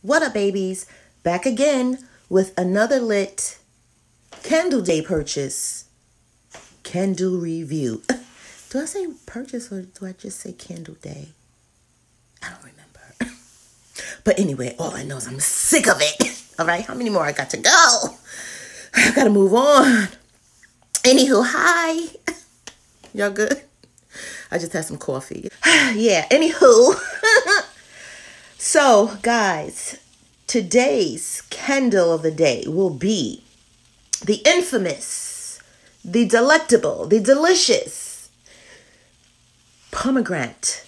What up, babies? Back again with another lit candle day purchase. Candle review. Do I say purchase or do I just say candle day? I don't remember. But anyway, all I know is I'm sick of it. All right, how many more I got to go? I gotta move on. Anywho, hi. Y'all good? I just had some coffee. yeah, anywho. So, guys, today's candle of the day will be the infamous, the delectable, the delicious pomegranate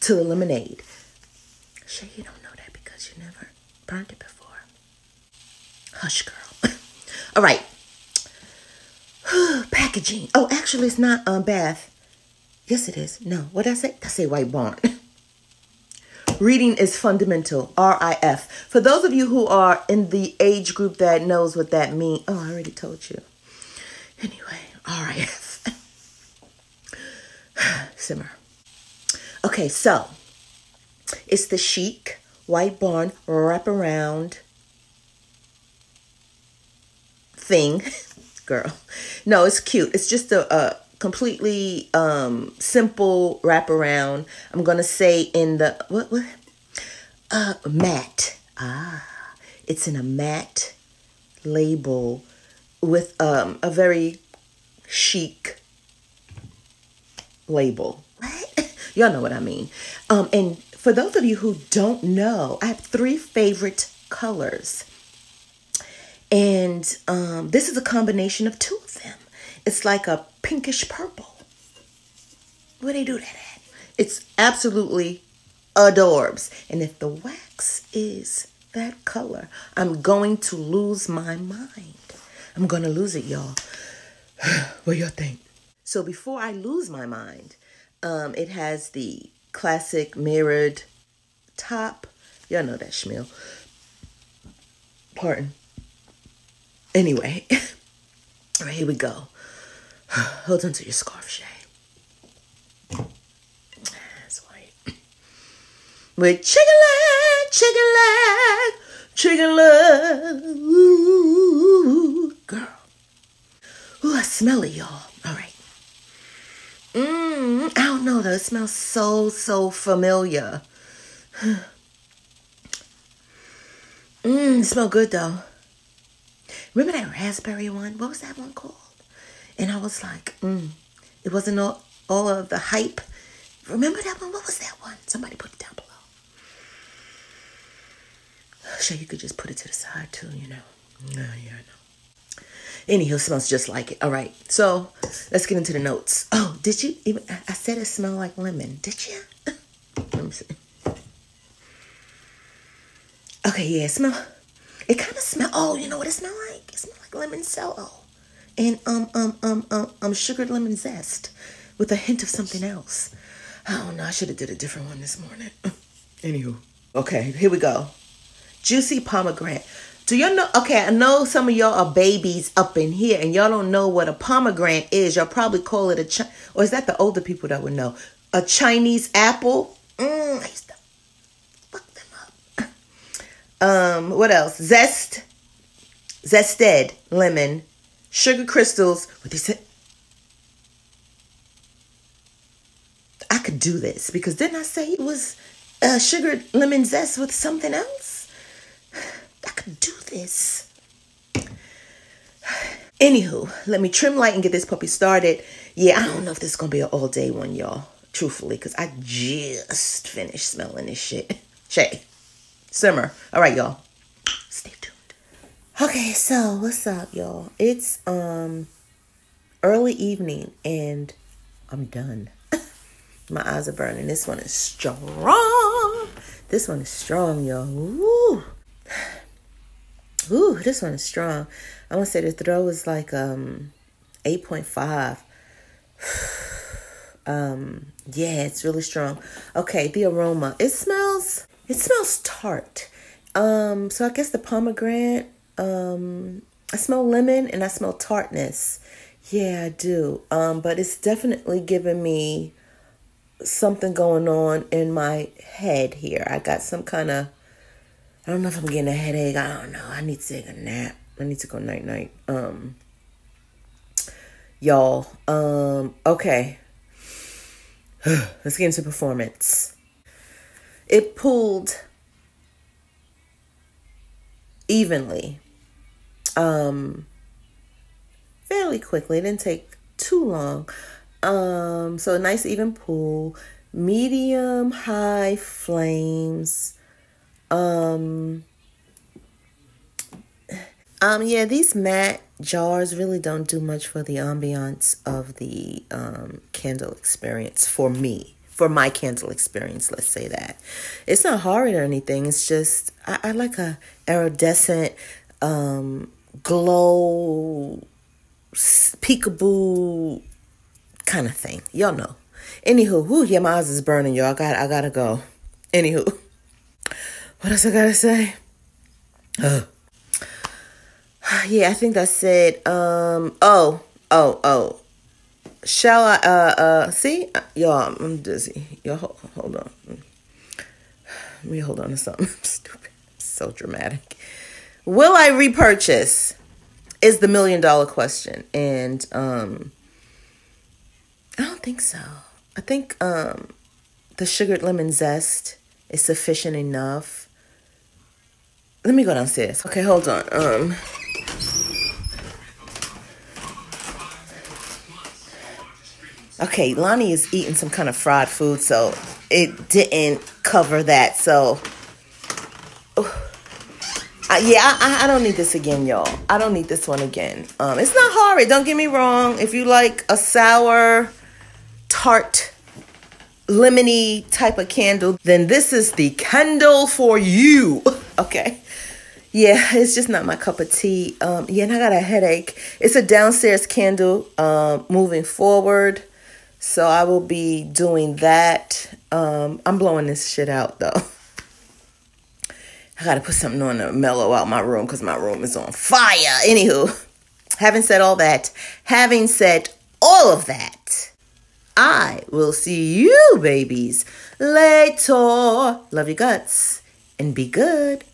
to the lemonade. Sure, you don't know that because you never burned it before. Hush, girl. All right. Packaging. Oh, actually, it's not um, Bath. Yes, it is. No, what did I say? I say White Barn. Reading is fundamental. R-I-F. For those of you who are in the age group that knows what that means. Oh, I already told you. Anyway, R-I-F. Simmer. Okay, so it's the chic White Barn wraparound thing. Girl. No, it's cute. It's just a, a completely um simple wraparound. I'm gonna say in the what what uh matte. Ah it's in a matte label with um a very chic label. What? Y'all know what I mean. Um and for those of you who don't know, I have three favorite colors. And um, this is a combination of two of them. It's like a pinkish purple. Where they do that at? It's absolutely adorbs. And if the wax is that color, I'm going to lose my mind. I'm going to lose it, y'all. what y'all think? So before I lose my mind, um, it has the classic mirrored top. Y'all know that schmill. Pardon. Anyway, all right, here we go. Hold on to your scarf, Shay. That's white. With chicken leg, chicken leg, chicken leg. Ooh, girl. Ooh, I smell it, y'all. All right. Mmm, I don't know though. It smells so, so familiar. Mmm, smell good though. Remember that raspberry one? What was that one called? And I was like, mm, it wasn't all, all of the hype. Remember that one? What was that one? Somebody put it down below. Sure, you could just put it to the side too, you know. No, yeah, I know. Anyhow, smells just like it. All right, so let's get into the notes. Oh, did you even? I said it smelled like lemon. Did you? Let me see. Okay, yeah, smell. It kind of smell. Oh, you know what it smell like? It smell like limoncello, and um um um um um sugared lemon zest, with a hint of something else. Oh no, I should have did a different one this morning. Anywho, okay, here we go. Juicy pomegranate. Do y'all know? Okay, I know some of y'all are babies up in here, and y'all don't know what a pomegranate is. Y'all probably call it a, chi- or is that the older people that would know? A Chinese apple. Mm, I used to fuck them up. Um, what else? Zest, zested lemon, sugar crystals. What they said. I could do this because didn't I say it was uh, sugar lemon zest with something else? I could do this. Anywho, let me trim light and get this puppy started. Yeah, I don't know if this is gonna be an all day one, y'all. Truthfully, because I just finished smelling this shit. Shay, simmer. All right, y'all. Stay tuned. Okay, so what's up, y'all? It's um early evening and I'm done. My eyes are burning. This one is strong. This one is strong, y'all. Woo. Ooh, this one is strong. I want to say the throw is like um 8.5. um yeah, it's really strong. Okay, the aroma. It smells it smells tart. Um so I guess the pomegranate um I smell lemon and I smell tartness. Yeah, I do. Um but it's definitely giving me something going on in my head here. I got some kind of, I don't know if I'm getting a headache. I don't know. I need to take a nap. I need to go night night. Um, y'all. Um, okay. Let's get into performance. It pulled evenly. Um, fairly quickly. It didn't take too long. Um, so a nice even pool, medium high flames. Um, um, yeah, these matte jars really don't do much for the ambiance of the um, candle experience for me. For my candle experience, let's say that. It's not horrid or anything. It's just I, I like a iridescent um, glow peekaboo kind of thing. Y'all know. Anywho, whoo, yeah, my eyes is burning, y'all. I got I gotta go. Anywho. What else I gotta say? Uh. Yeah, I think that's it. Um oh, oh, oh. Shall I uh uh see? Y'all, I'm dizzy. Y'all hold, hold on. Let me hold on to something. stupid. So dramatic. Will I repurchase? Is the million dollar question. And um I don't think so. I think um, the sugared lemon zest is sufficient enough. Let me go downstairs. Okay, hold on. Um, okay, Lonnie is eating some kind of fried food, so it didn't cover that. So, yeah, I, I don't need this again, y'all. I don't need this one again. Um, it's not horrid. Don't get me wrong. If you like a sour tart lemony type of candle, then this is the candle for you. Okay. Yeah, it's just not my cup of tea. Um, yeah, and I got a headache. It's a downstairs candle um, moving forward. So I will be doing that. Um, I'm blowing this shit out though. I got to put something on to mellow out my room because my room is on fire. Anywho, having said all that, having said all of that, I will see you, babies, later. Love your guts and be good.